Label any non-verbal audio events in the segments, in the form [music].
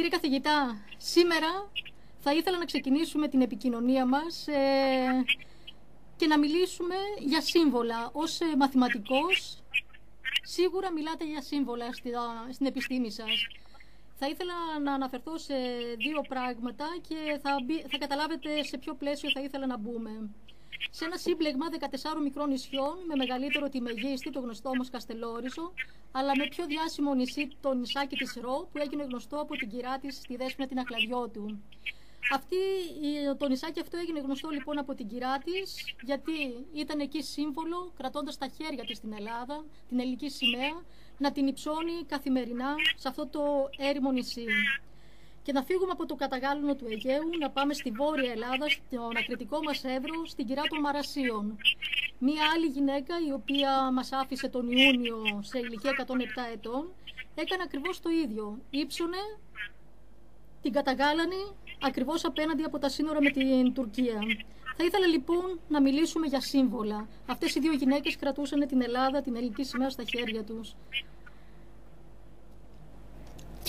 Κύριε καθηγητά, σήμερα θα ήθελα να ξεκινήσουμε την επικοινωνία μας ε, και να μιλήσουμε για σύμβολα. Ως ε, μαθηματικός, σίγουρα μιλάτε για σύμβολα στην επιστήμη σας. Θα ήθελα να αναφερθώ σε δύο πράγματα και θα, θα καταλάβετε σε ποιο πλαίσιο θα ήθελα να μπούμε. Σε ένα σύμπλεγμα 14 μικρών νησιών, με μεγαλύτερο τη Μεγίστη, το γνωστό όμως Καστελόριζο, αλλά με πιο διάσημο νησί το νησάκι της Ρο, που έγινε γνωστό από την κυρά της στη δέσποινα την Ακλαδιώτου. Αυτή, το νησάκι αυτό έγινε γνωστό λοιπόν από την κυρά της, γιατί ήταν εκεί σύμβολο, κρατώντας στα χέρια της την Ελλάδα, την ελληνική σημαία, να την υψώνει καθημερινά σε αυτό το έρημο νησί και να φύγουμε από το καταγάλωνο του Αιγαίου, να πάμε στη Βόρεια Ελλάδα, στον ακριτικό μας Εύρο, στην κυρά των Μαρασίων. Μία άλλη γυναίκα, η οποία μας άφησε τον Ιούνιο σε ηλικία 107 ετών, έκανε ακριβώς το ίδιο. Ήψωνε την καταγάλανη ακριβώς απέναντι από τα σύνορα με την Τουρκία. Θα ήθελα λοιπόν να μιλήσουμε για σύμβολα. Αυτές οι δύο γυναίκες κρατούσαν την Ελλάδα, την ελληνική σημαία στα χέρια τους.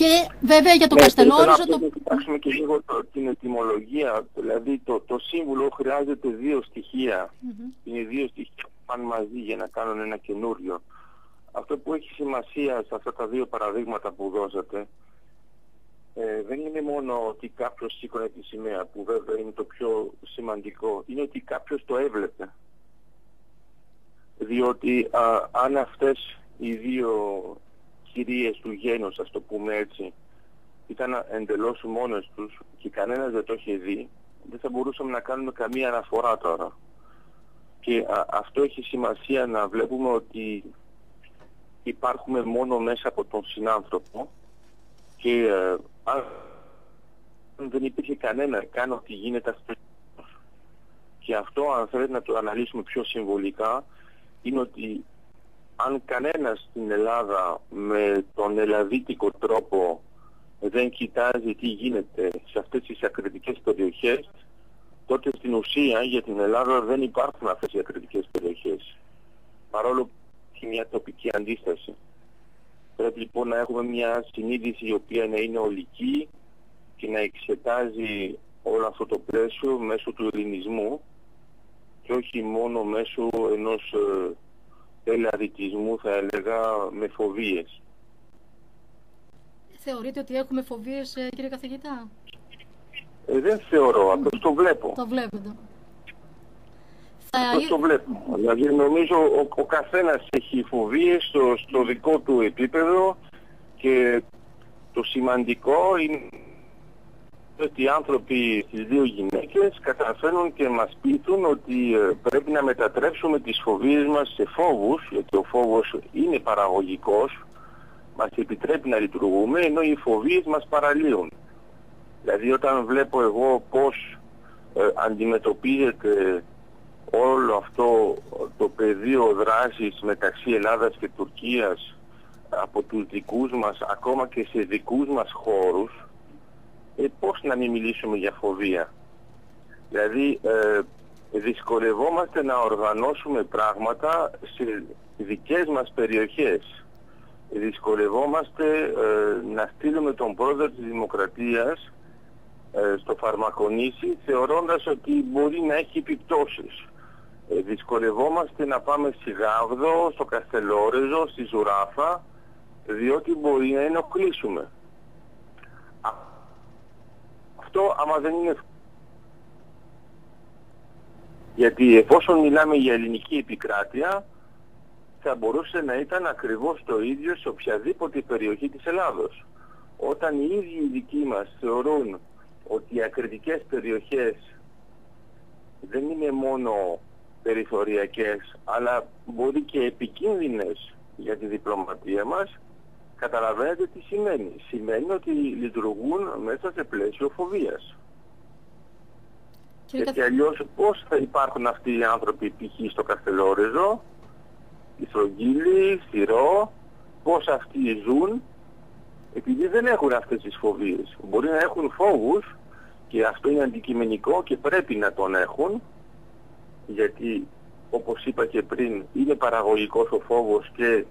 Και βέβαια για το ναι, Καστελόριζο... Το... Να κοιτάξουμε και λίγο το, την ετοιμολογία. Δηλαδή το, το σύμβουλο χρειάζεται δύο στοιχεία. Mm-hmm. Είναι δύο στοιχεία που πάνε μαζί για να κάνουν ένα καινούριο. Αυτό που έχει σημασία σε αυτά τα δύο παραδείγματα που δώσατε ε, δεν είναι μόνο ότι κάποιος σήκωνε τη σημαία που βέβαια είναι το πιο σημαντικό. Είναι ότι κάποιος το έβλεπε. Διότι α, αν αυτές οι δύο κυρίες του γένους, ας το πούμε έτσι, ήταν εντελώς μόνες τους και κανένας δεν το είχε δει, δεν θα μπορούσαμε να κάνουμε καμία αναφορά τώρα. Και αυτό έχει σημασία να βλέπουμε ότι υπάρχουμε μόνο μέσα από τον συνάνθρωπο και ε, αν δεν υπήρχε κανένα καν ότι γίνεται αυτός και αυτό αν θέλετε να το αναλύσουμε πιο συμβολικά είναι ότι αν κανένας στην Ελλάδα με τον ελλαδίτικο τρόπο δεν κοιτάζει τι γίνεται σε αυτές τις ακριτικές περιοχές, τότε στην ουσία για την Ελλάδα δεν υπάρχουν αυτές οι ακριτικές περιοχές. Παρόλο που έχει μια τοπική αντίσταση. Πρέπει λοιπόν να έχουμε μια συνείδηση η οποία να είναι ολική και να εξετάζει όλο αυτό το πλαίσιο μέσω του ελληνισμού και όχι μόνο μέσω ενός ε, ελαδικισμού θα έλεγα με φοβίες. Θεωρείτε ότι έχουμε φοβίες ε, κύριε καθηγητά; Ε, δεν θεωρώ, απλώς το βλέπω. Το βλέπετε. Απλώς το βλέπω. Δηλαδή νομίζω ο, ο καθένας έχει φοβίες στο, στο δικό του επίπεδο και το σημαντικό είναι ότι οι άνθρωποι, οι δύο γυναίκες καταφέρνουν και μας πείτουν ότι ε, πρέπει να μετατρέψουμε τις φοβίες μας σε φόβους, γιατί ο φόβος είναι παραγωγικός, μας επιτρέπει να λειτουργούμε, ενώ οι φοβίες μας παραλύουν. Δηλαδή όταν βλέπω εγώ πώς ε, αντιμετωπίζεται όλο αυτό το πεδίο δράσης μεταξύ Ελλάδας και Τουρκίας από τους δικούς μας, ακόμα και σε δικούς μας χώρους, ε, πώς να μην μιλήσουμε για φοβία; Δηλαδή ε, δυσκολευόμαστε να οργανώσουμε πράγματα σε δικές μας περιοχές. Δυσκολευόμαστε ε, να στείλουμε τον πρόεδρο της Δημοκρατίας ε, στο φαρμακονήσι θεωρώντας ότι μπορεί να έχει επιπτώσεις. Ε, δυσκολευόμαστε να πάμε στη Γάβδο, στο Καστελόρεζο, στη Ζουράφα διότι μπορεί να ενοχλήσουμε αυτό άμα δεν είναι γιατί εφόσον μιλάμε για ελληνική επικράτεια θα μπορούσε να ήταν ακριβώς το ίδιο σε οποιαδήποτε περιοχή της Ελλάδος. Όταν οι ίδιοι οι δικοί μας θεωρούν ότι οι ακριτικές περιοχές δεν είναι μόνο περιθωριακές αλλά μπορεί και επικίνδυνες για τη διπλωματία μας Καταλαβαίνετε τι σημαίνει. Σημαίνει ότι λειτουργούν μέσα σε πλαίσιο φοβίας. Γιατί αλλιώς πώς θα υπάρχουν αυτοί οι άνθρωποι π.χ. στο Καστελόριζο, στη Στρογγύλη, στη Ρο, πώς αυτοί ζουν, επειδή δεν έχουν αυτές τις φοβίες. Μπορεί να έχουν φόβους και αυτό είναι αντικειμενικό και πρέπει να τον έχουν, γιατί όπως είπα και πριν είναι παραγωγικός ο φόβος και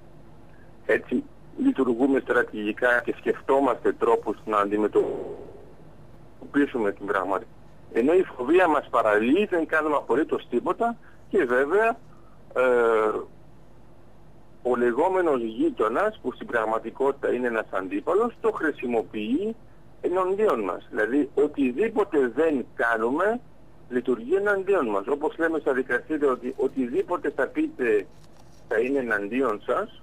έτσι λειτουργούμε στρατηγικά και σκεφτόμαστε τρόπους να αντιμετωπίσουμε την πραγματικότητα. Ενώ η φοβία μας παραλύει, δεν κάνουμε απολύτως τίποτα και βέβαια ε, ο λεγόμενος γείτονας που στην πραγματικότητα είναι ένας αντίπαλος το χρησιμοποιεί εναντίον μας. Δηλαδή οτιδήποτε δεν κάνουμε λειτουργεί εναντίον μας. Όπως λέμε στα δικαστήρια ότι οτιδήποτε θα πείτε θα είναι εναντίον σας,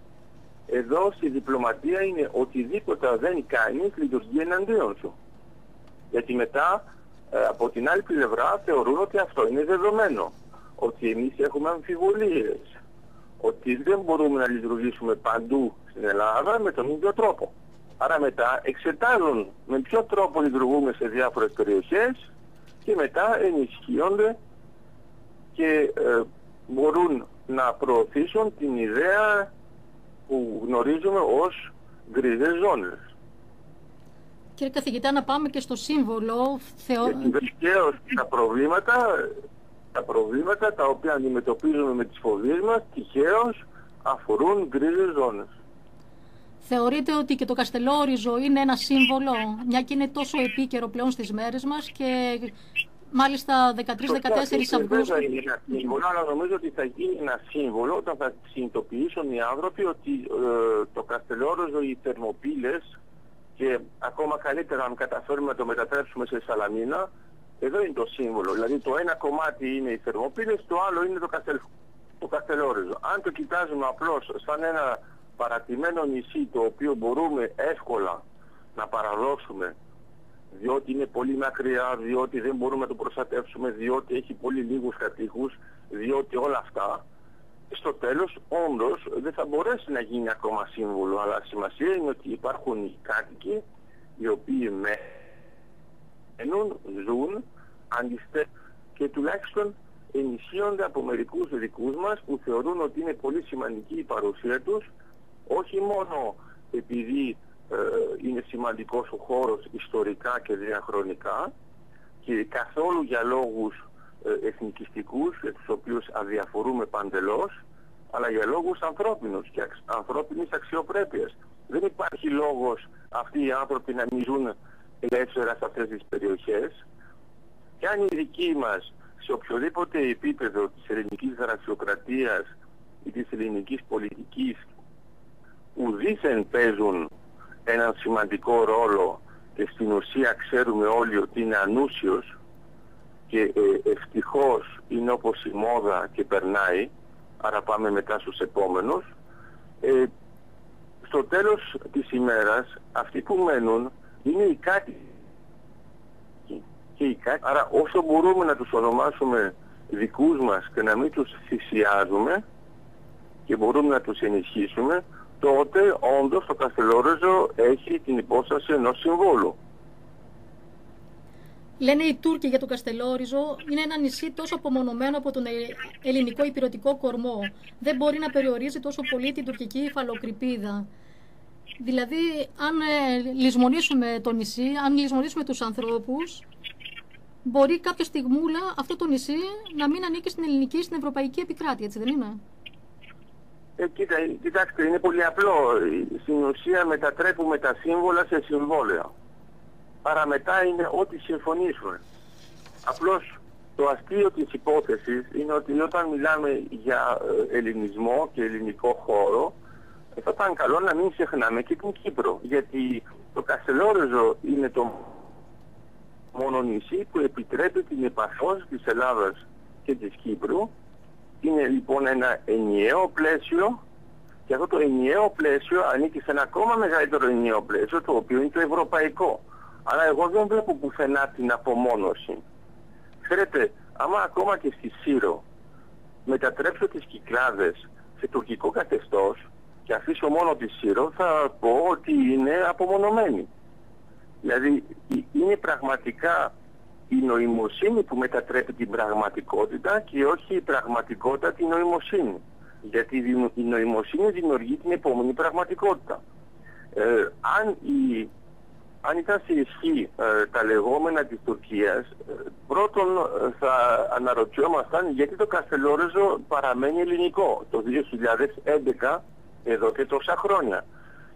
εδώ στη διπλωματία είναι οτιδήποτε δεν κάνεις λειτουργεί εναντίον σου. Γιατί μετά ε, από την άλλη πλευρά θεωρούν ότι αυτό είναι δεδομένο. Ότι εμείς έχουμε αμφιβολίες. Ότι δεν μπορούμε να λειτουργήσουμε παντού στην Ελλάδα με τον ίδιο τρόπο. Άρα μετά εξετάζουν με ποιο τρόπο λειτουργούμε σε διάφορες περιοχές και μετά ενισχύονται και ε, μπορούν να προωθήσουν την ιδέα που γνωρίζουμε ως γκριζές ζώνες. Κύριε καθηγητά, να πάμε και στο σύμβολο. Θεω... Βεβαίως τα προβλήματα, τα προβλήματα τα οποία αντιμετωπίζουμε με τις φοβίες μας τυχαίως αφορούν γκρίζες ζώνες. Θεωρείτε ότι και το Καστελόριζο είναι ένα σύμβολο, μια και είναι τόσο επίκαιρο πλέον στις μέρες μας και μάλιστα 13-14 Αυγούστου. Βέβαια είναι ένα σύμβολο, αλλά νομίζω ότι θα γίνει ένα σύμβολο όταν θα συνειδητοποιήσουν οι άνθρωποι ότι ε, το Καστελόριζο, οι θερμοπύλες και ακόμα καλύτερα αν καταφέρουμε να το μετατρέψουμε σε σαλαμίνα, εδώ είναι το σύμβολο. Δηλαδή το ένα κομμάτι είναι οι θερμοπύλες, το άλλο είναι το, καστελ, το Καστελόριζο. Αν το κοιτάζουμε απλώς σαν ένα παρατημένο νησί το οποίο μπορούμε εύκολα να παραδώσουμε διότι είναι πολύ μακριά, διότι δεν μπορούμε να το προστατεύσουμε, διότι έχει πολύ λίγους κατοίκους, διότι όλα αυτά, στο τέλος όντως δεν θα μπορέσει να γίνει ακόμα σύμβολο, αλλά σημασία είναι ότι υπάρχουν οι κάτοικοι οι οποίοι μένουν, ζουν, αντιστέκουν και τουλάχιστον ενισχύονται από μερικούς δικούς μας που θεωρούν ότι είναι πολύ σημαντική η παρουσία τους όχι μόνο επειδή ε, είναι σημαντικός ο χώρος ιστορικά και διαχρονικά και καθόλου για λόγους ε, εθνικιστικούς για τους οποίους αδιαφορούμε παντελώς αλλά για λόγους ανθρώπινους και αξ, ανθρώπινης αξιοπρέπειας. Δεν υπάρχει λόγος αυτοί οι άνθρωποι να μην ζουν ελεύθερα σε αυτές τις περιοχές και αν οι δικοί μας σε οποιοδήποτε επίπεδο της ελληνικής δρασιοκρατίας ή της ελληνικής πολιτικής που δήθεν παίζουν έναν σημαντικό ρόλο και στην ουσία ξέρουμε όλοι ότι είναι ανούσιος και ε, ευτυχώς είναι όπως η μόδα και περνάει, άρα πάμε μετά στους επόμενους. Ε, στο τέλος της ημέρας αυτοί που μένουν είναι οι κάτοικοι. Και οι κάτοικοι. Άρα όσο μπορούμε να τους ονομάσουμε δικούς μας και να μην τους θυσιάζουμε και μπορούμε να τους ενισχύσουμε, τότε όντως το Καστελόριζο έχει την υπόσταση ενός συμβόλου. Λένε οι Τούρκοι για το Καστελόριζο είναι ένα νησί τόσο απομονωμένο από τον ελληνικό υπηρετικό κορμό. Δεν μπορεί να περιορίζει τόσο πολύ την τουρκική υφαλοκρηπίδα. Δηλαδή, αν ε, λησμονήσουμε το νησί, αν λησμονήσουμε τους ανθρώπους, μπορεί κάποια στιγμούλα αυτό το νησί να μην ανήκει στην ελληνική, στην ευρωπαϊκή επικράτεια, έτσι δεν είναι; Ε, κοίτα, κοιτάξτε, είναι πολύ απλό. Στην ουσία μετατρέπουμε τα σύμβολα σε συμβόλαια. Άρα μετά είναι ό,τι συμφωνήσουμε. Απλώς το αστείο της υπόθεσης είναι ότι όταν μιλάμε για ε, ελληνισμό και ελληνικό χώρο, ε, θα ήταν καλό να μην ξεχνάμε και την Κύπρο. Γιατί το Καστελόριζο είναι το μόνο νησί που επιτρέπει την επαφή της Ελλάδας και της Κύπρου είναι λοιπόν ένα ενιαίο πλαίσιο και αυτό το ενιαίο πλαίσιο ανήκει σε ένα ακόμα μεγαλύτερο ενιαίο πλαίσιο το οποίο είναι το ευρωπαϊκό. Αλλά εγώ δεν βλέπω πουθενά την απομόνωση. Ξέρετε, άμα ακόμα και στη Σύρο μετατρέψω τις Κυκλάδες σε τουρκικό καθεστώς και αφήσω μόνο τη Σύρο θα πω ότι είναι απομονωμένη. Δηλαδή είναι πραγματικά η νοημοσύνη που μετατρέπει την πραγματικότητα και όχι η πραγματικότητα την νοημοσύνη. Γιατί η νοημοσύνη δημιουργεί την επόμενη πραγματικότητα. Ε, αν, η, αν ήταν σε ισχύ ε, τα λεγόμενα της Τουρκίας, ε, πρώτον ε, θα αναρωτιόμασταν γιατί το Καστελόριζο παραμένει ελληνικό το 2011 εδώ και τόσα χρόνια.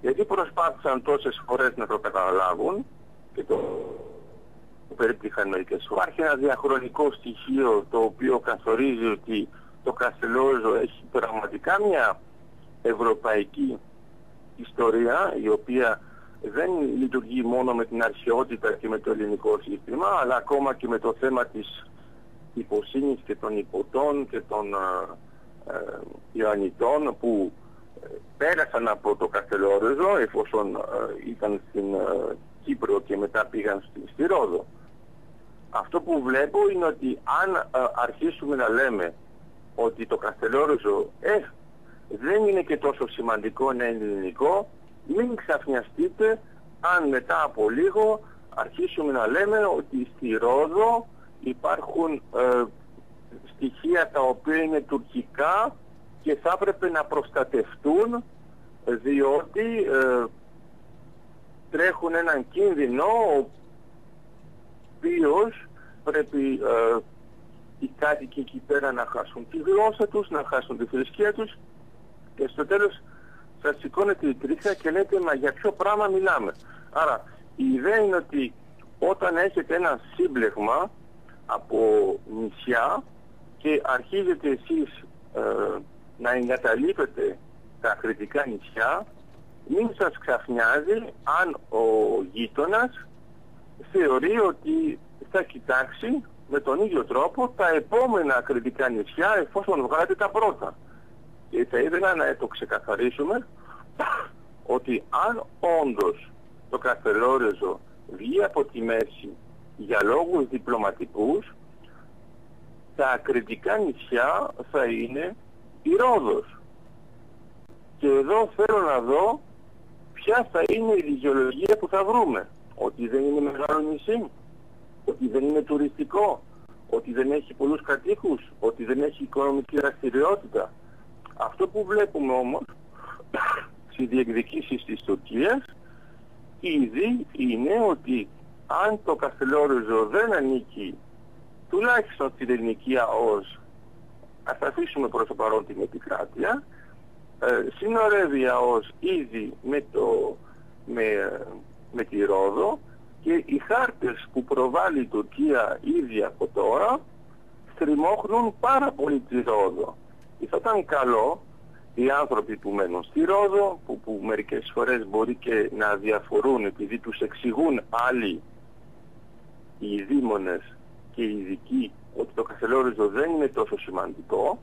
Γιατί προσπάθησαν τόσες φορές να το καταλάβουν και το περίπτυχαν μερικές φορές. Υπάρχει ένα διαχρονικό στοιχείο το οποίο καθορίζει ότι το Καστελόριζο έχει πραγματικά μια ευρωπαϊκή ιστορία η οποία δεν λειτουργεί μόνο με την αρχαιότητα και με το ελληνικό σύστημα αλλά ακόμα και με το θέμα της υποσύνης και των υποτών και των ε, ε Ιωαννιτών που ε, πέρασαν από το Καστελόριζο εφόσον ε, ήταν στην Κύπρο και μετά πήγαν στη, στη Ρόδο. Αυτό που βλέπω είναι ότι αν αρχίσουμε να λέμε ότι το Καστελόριζο ε, δεν είναι και τόσο σημαντικό να είναι ελληνικό, μην ξαφνιαστείτε αν μετά από λίγο αρχίσουμε να λέμε ότι στη Ρόδο υπάρχουν ε, στοιχεία τα οποία είναι τουρκικά και θα έπρεπε να προστατευτούν διότι ε, τρέχουν έναν κίνδυνο ο οποίος πρέπει ε, οι κάτοικοι εκεί πέρα να χάσουν τη γλώσσα τους, να χάσουν τη θρησκεία τους και στο τέλος θα σηκώνεται η τρίχα και λέτε μα για ποιο πράγμα μιλάμε. Άρα η ιδέα είναι ότι όταν έχετε ένα σύμπλεγμα από νησιά και αρχίζετε εσείς ε, να εγκαταλείπετε τα κριτικά νησιά μην σας ξαφνιάζει αν ο γείτονας θεωρεί ότι θα κοιτάξει με τον ίδιο τρόπο τα επόμενα κριτικά νησιά εφόσον βγάλετε τα πρώτα. Και θα ήθελα να το ξεκαθαρίσουμε ότι αν όντως το Καστελόριζο βγει από τη μέση για λόγους διπλωματικούς, τα κριτικά νησιά θα είναι η Ρόδος. Και εδώ θέλω να δω ποια θα είναι η δικαιολογία που θα βρούμε. Ότι δεν είναι μεγάλο νησί, ότι δεν είναι τουριστικό, ότι δεν έχει πολλούς κατοίκους, ότι δεν έχει οικονομική δραστηριότητα. Αυτό που βλέπουμε όμως [coughs] στις διεκδικήσεις της Τουρκίας ήδη είναι ότι αν το Καστελόριζο δεν ανήκει τουλάχιστον στην ελληνική ΑΟΣ ας αφήσουμε προς το παρόν την επικράτεια ε, συνορεύει ΑΟΣ ήδη με, το, με, με τη Ρόδο και οι χάρτες που προβάλλει η Τουρκία ήδη από τώρα στριμώχνουν πάρα πολύ τη Ρόδο. Και θα ήταν καλό οι άνθρωποι που μένουν στη Ρόδο, που, που μερικές φορές μπορεί και να διαφορούν επειδή τους εξηγούν άλλοι οι δήμονες και οι ειδικοί ότι το Καστελόριζο δεν είναι τόσο σημαντικό,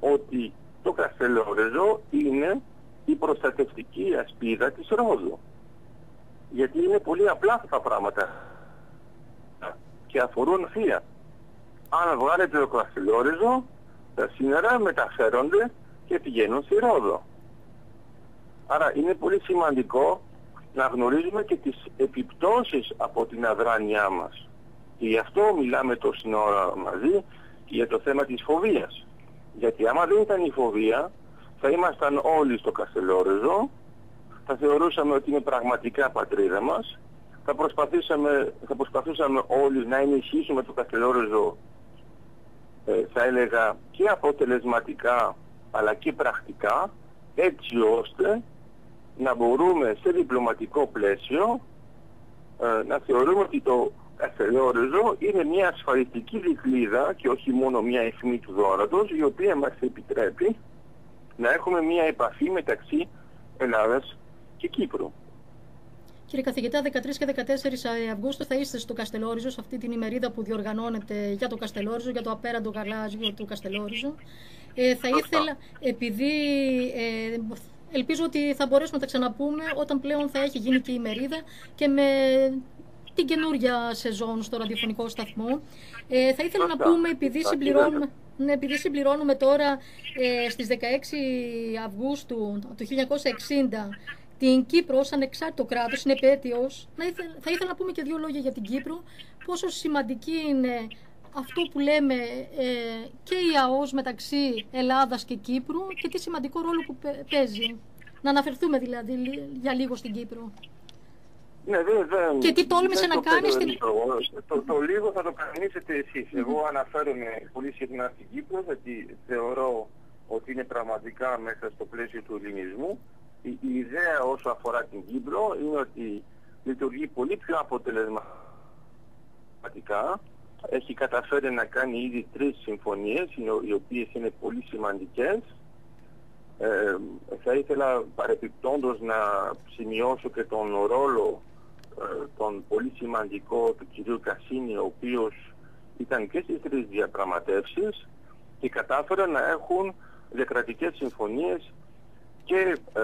ότι το Καστελόριζο είναι η προστατευτική ασπίδα της Ρόδου. Γιατί είναι πολύ απλά αυτά τα πράγματα και αφορούν θεία. Αν βγάλετε το Καστελόριζο, τα σύνορα μεταφέρονται και πηγαίνουν στη Ρόδο. Άρα είναι πολύ σημαντικό να γνωρίζουμε και τις επιπτώσεις από την αδράνειά μας. Και γι' αυτό μιλάμε τόση ώρα μαζί για το θέμα της φοβίας. Γιατί άμα δεν ήταν η φοβία, θα ήμασταν όλοι στο Καστελόριζο, θα θεωρούσαμε ότι είναι πραγματικά πατρίδα μας, θα προσπαθούσαμε, θα προσπαθούσαμε όλοι να ενισχύσουμε το Καστελόριζο, ε, θα έλεγα και αποτελεσματικά αλλά και πρακτικά, έτσι ώστε να μπορούμε σε διπλωματικό πλαίσιο ε, να θεωρούμε ότι το Καστελόριζο είναι μια ασφαλιστική δικλίδα και όχι μόνο μια αιχμή του δόρατος η οποία μας επιτρέπει να έχουμε μια επαφή μεταξύ Ελλάδας και Κύπρου. Κύριε καθηγητά, 13 και 14 Αυγούστου θα είστε στο Καστελόριζο, σε αυτή την ημερίδα που διοργανώνεται για το Καστελόριζο, για το απέραντο γαλάζιο του Καστελόριζο. Ε, θα ήθελα, επειδή ε, ελπίζω ότι θα μπορέσουμε να τα ξαναπούμε όταν πλέον θα έχει γίνει και η ημερίδα και με την καινούργια σεζόν στο ραδιοφωνικό σταθμό. Ε, θα ήθελα να πούμε, επειδή συμπληρώνουμε, ναι, επειδή συμπληρώνουμε τώρα ε, στις 16 Αυγούστου του 1960 την Κύπρος ως ανεξάρτητο κράτος, είναι επέτειος, θα ήθελα να πούμε και δύο λόγια για την Κύπρο, πόσο σημαντική είναι αυτό που λέμε ε, και η ΑΟΣ μεταξύ Ελλάδας και Κύπρου και τι σημαντικό ρόλο που παίζει. Να αναφερθούμε δηλαδή για λίγο στην Κύπρο. Ναι, δεν, δεν, και τι τόλμησε να κάνει στην... Το, το, λίγο θα το κανονίσετε εσείς. Εγώ αναφέρομαι πολύ συχνά στην Κύπρο γιατί θεωρώ ότι είναι πραγματικά μέσα στο πλαίσιο του ελληνισμού η, η ιδέα όσο αφορά την Κύπρο είναι ότι λειτουργεί πολύ πιο αποτελεσματικά. Έχει καταφέρει να κάνει ήδη τρεις συμφωνίες, οι οποίες είναι πολύ σημαντικές. Ε, θα ήθελα παρεπιπτόντως να σημειώσω και τον ρόλο ε, τον πολύ σημαντικό του κυρίου Κασίνη, ο οποίος ήταν και στις τρεις διαπραγματεύσεις και κατάφεραν να έχουν διακρατικές συμφωνίες και ε,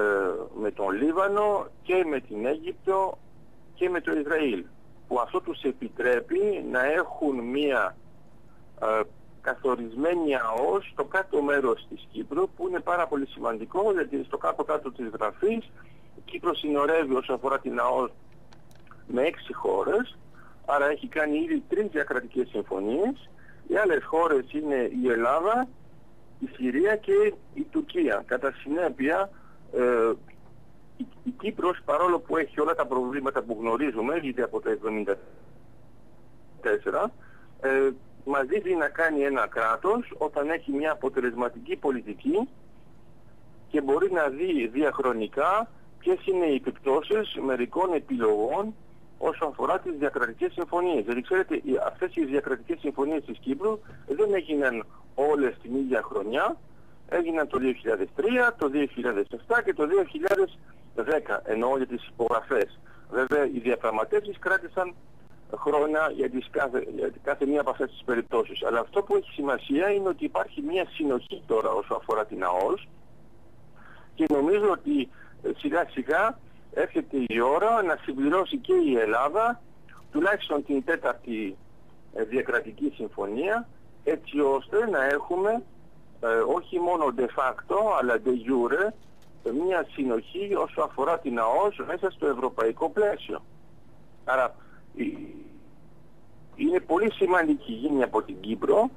με τον Λίβανο και με την Αίγυπτο και με το Ισραήλ που αυτό τους επιτρέπει να έχουν μία ε, καθορισμένη ΑΟΣ στο κάτω μέρος της Κύπρου που είναι πάρα πολύ σημαντικό γιατί στο κάτω-κάτω της γραφής η Κύπρος συνορεύει όσο αφορά την ΑΟΣ με έξι χώρες άρα έχει κάνει ήδη τρεις διακρατικές συμφωνίες. Οι άλλες χώρες είναι η Ελλάδα, η Συρία και η Τουρκία. Κατά συνέπεια, ε, η, η Κύπρος παρόλο που έχει όλα τα προβλήματα που γνωρίζουμε, ήδη από το 1974, ε, μας δείχνει να κάνει ένα κράτος όταν έχει μια αποτελεσματική πολιτική και μπορεί να δει διαχρονικά ποιες είναι οι επιπτώσεις μερικών επιλογών όσον αφορά τις διακρατικές συμφωνίες. Δηλαδή ξέρετε αυτές οι διακρατικές συμφωνίες της Κύπρου δεν έγιναν όλες την ίδια χρονιά. Έγιναν το 2003, το 2007 και το 2010 εννοώ για τις υπογραφές. Βέβαια οι διαπραγματεύσεις κράτησαν χρόνια για, τις κάθε, για κάθε μία από αυτές τις περιπτώσεις. Αλλά αυτό που έχει σημασία είναι ότι υπάρχει μια συνοχή τώρα όσο αφορά την ΑΟΣ και νομίζω ότι ε, σιγά σιγά έρχεται η ώρα να συμπληρώσει και η Ελλάδα τουλάχιστον την τέταρτη ε, διακρατική συμφωνία έτσι ώστε να έχουμε ε, όχι μόνο de facto αλλά de jure μια συνοχή όσο αφορά την ΑΟΣ μέσα στο ευρωπαϊκό πλαίσιο. Άρα είναι πολύ σημαντική γίνει από την Κύπρο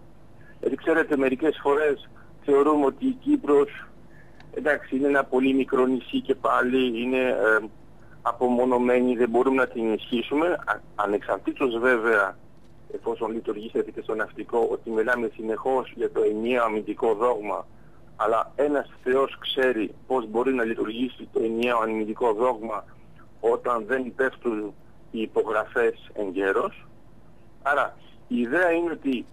γιατί ξέρετε μερικές φορές θεωρούμε ότι η Κύπρος εντάξει είναι ένα πολύ μικρό νησί και πάλι είναι ε, απομονωμένη, δεν μπορούμε να την ενισχύσουμε, ανεξαρτήτως βέβαια εφόσον λειτουργήσετε και στο ναυτικό, ότι μιλάμε συνεχώς για το ενιαίο αμυντικό δόγμα, αλλά ένας Θεός ξέρει πώς μπορεί να λειτουργήσει το ενιαίο αμυντικό δόγμα όταν δεν πέφτουν οι υπογραφές εγκαίρως. Άρα η ιδέα είναι ότι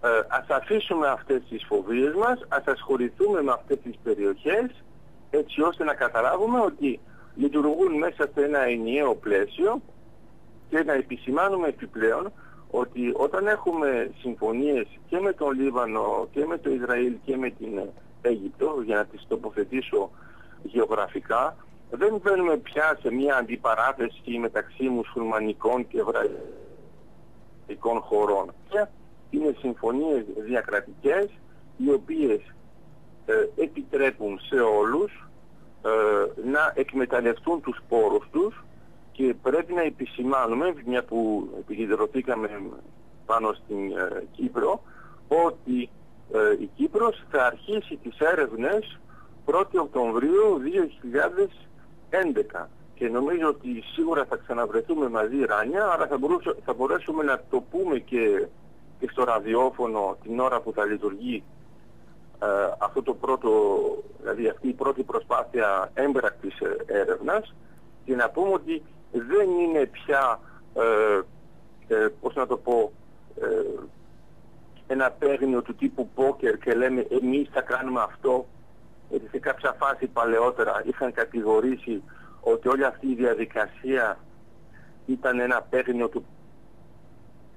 ε, ας αφήσουμε αυτές τις φοβίες μας, ας ασχοληθούμε με αυτές τις περιοχές έτσι ώστε να καταλάβουμε ότι λειτουργούν μέσα σε ένα ενιαίο πλαίσιο και να επισημάνουμε επιπλέον ότι όταν έχουμε συμφωνίες και με τον Λίβανο και με το Ισραήλ και με την Αίγυπτο για να τις τοποθετήσω γεωγραφικά δεν μπαίνουμε πια σε μια αντιπαράθεση μεταξύ μουσουλμανικών και εβραϊκών χωρών. Είναι συμφωνίες διακρατικές οι οποίες ε, επιτρέπουν σε όλους ε, να εκμεταλλευτούν τους πόρους τους και πρέπει να επισημάνουμε, μια που επικεντρωθήκαμε πάνω στην ε, Κύπρο, ότι η Κύπρος θα αρχίσει τις έρευνες 1η Οκτωβρίου 2011 και νομίζω ότι σίγουρα θα ξαναβρεθούμε μαζί Ράνια, αλλά θα, θα μπορέσουμε να το πούμε και και στο ραδιόφωνο την ώρα που θα λειτουργεί ε, αυτό το πρώτο, δηλαδή αυτή η πρώτη προσπάθεια έμπρακτης ε, έρευνας. Και να πούμε ότι δεν είναι πια, ε, ε, πώς να το πω, ε, ένα παίγνιο του τύπου πόκερ και λέμε εμείς θα κάνουμε αυτό γιατί σε κάποια φάση παλαιότερα είχαν κατηγορήσει ότι όλη αυτή η διαδικασία ήταν ένα παίγνιο του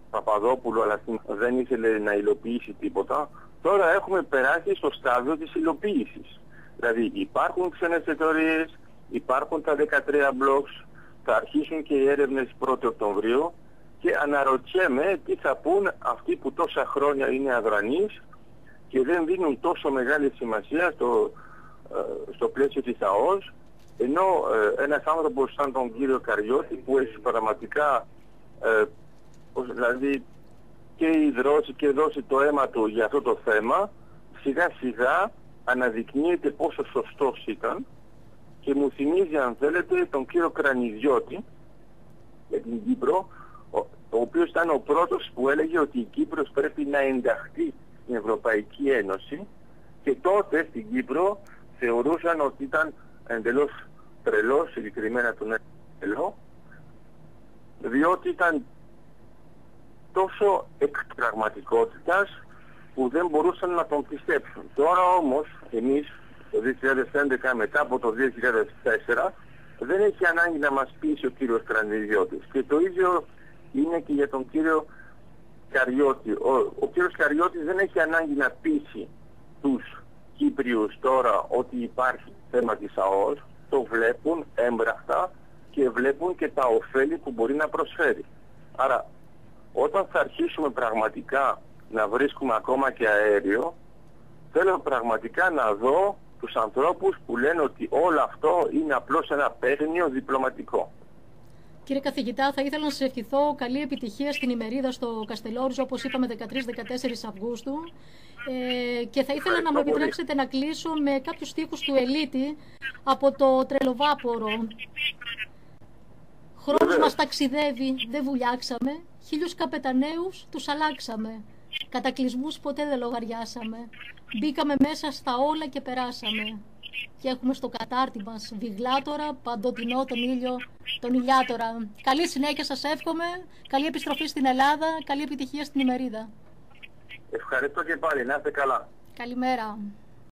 Παπαδόπουλου αλλά δεν ήθελε να υλοποιήσει τίποτα. Τώρα έχουμε περάσει στο στάδιο της υλοποίησης. Δηλαδή υπάρχουν ξένες εταιρείες, υπάρχουν τα 13 blocks, θα αρχίσουν και οι έρευνες 1η Οκτωβρίου και αναρωτιέμαι τι θα πούν αυτοί που τόσα χρόνια είναι αδρανείς και δεν δίνουν τόσο μεγάλη σημασία στο, ε, στο πλαίσιο της ΑΟΣ ενώ ε, ένας άνθρωπος σαν τον κύριο Καριώτη που έχει πραγματικά ε, δηλαδή και ιδρώσει και δώσει το αίμα του για αυτό το θέμα, σιγά σιγά αναδεικνύεται πόσο σωστός ήταν και μου θυμίζει αν θέλετε τον κύριο Κρανιδιώτη για την Κύπρο, ο, ο οποίος ήταν ο πρώτος που έλεγε ότι η Κύπρος πρέπει να ενταχθεί στην Ευρωπαϊκή Ένωση και τότε στην Κύπρο θεωρούσαν ότι ήταν εντελώς τρελός, συγκεκριμένα τον τρελό, διότι ήταν τόσο εκ πραγματικότητας που δεν μπορούσαν να τον πιστέψουν. Τώρα όμως εμείς το 2011 μετά από το 2004 δεν έχει ανάγκη να μας πείσει ο κύριος Τρανιδιώτης. Και το ίδιο είναι και για τον κύριο Καριώτη. Ο, ο κύριος Καριώτης δεν έχει ανάγκη να πείσει τους Κύπριους τώρα ότι υπάρχει θέμα της ΑΟΣ. Το βλέπουν έμπραχτα και βλέπουν και τα ωφέλη που μπορεί να προσφέρει. Άρα όταν θα αρχίσουμε πραγματικά να βρίσκουμε ακόμα και αέριο, θέλω πραγματικά να δω τους ανθρώπους που λένε ότι όλο αυτό είναι απλώς ένα παίρνιο διπλωματικό. Κύριε καθηγητά, θα ήθελα να σας ευχηθώ καλή επιτυχία στην ημερίδα στο Καστελόριζο, όπως είπαμε 13-14 Αυγούστου. Ε, και θα ήθελα να μου επιτρέψετε να κλείσω με κάποιους στίχους του Ελίτη από το Τρελοβάπορο. Χρόνος μας ταξιδεύει, δεν βουλιάξαμε, χίλιους καπεταναίους τους αλλάξαμε. Κατακλυσμούς ποτέ δεν λογαριάσαμε. Μπήκαμε μέσα στα όλα και περάσαμε. Και έχουμε στο κατάρτι μας βιγλάτορα, παντοτινό τον ήλιο, τον ηλιάτορα. Καλή συνέχεια σας εύχομαι, καλή επιστροφή στην Ελλάδα, καλή επιτυχία στην ημερίδα. Ευχαριστώ και πάλι, να είστε καλά. Καλημέρα.